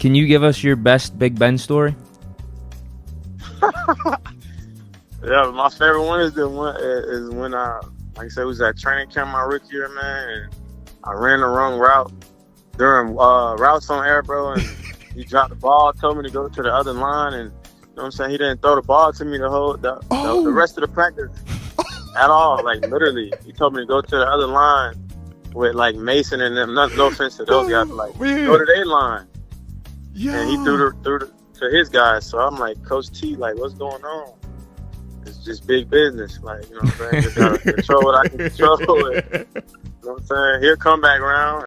Can you give us your best Big Ben story? yeah, my favorite one is the one is when I, like I said, was at training camp my rookie year, man, and I ran the wrong route during uh, routes on air, bro, and he dropped the ball, told me to go to the other line, and you know what I'm saying? He didn't throw the ball to me the whole the, oh. the, the rest of the practice at all. Like literally, he told me to go to the other line with like Mason and them. Not no offense to those guys, like go to their line. Yeah. And he threw the threw the, to his guys. So I'm like, Coach T, like, what's going on? It's just big business. Like, you know what I'm saying? Just gotta control what I can control. It. You know what I'm saying? He'll come back around.